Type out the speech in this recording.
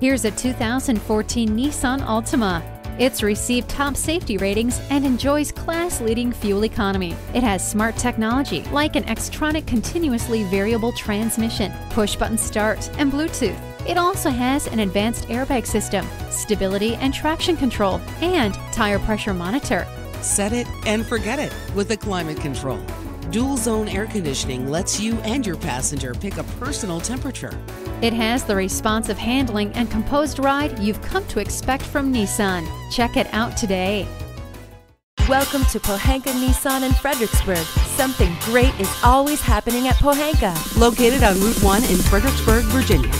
Here's a 2014 Nissan Altima. It's received top safety ratings and enjoys class leading fuel economy. It has smart technology like an Xtronic continuously variable transmission, push button start, and Bluetooth. It also has an advanced airbag system, stability and traction control, and tire pressure monitor. Set it and forget it with the climate control. Dual zone air conditioning lets you and your passenger pick a personal temperature. It has the responsive handling and composed ride you've come to expect from Nissan. Check it out today. Welcome to Pohanka Nissan in Fredericksburg. Something great is always happening at Pohanka. Located on Route 1 in Fredericksburg, Virginia.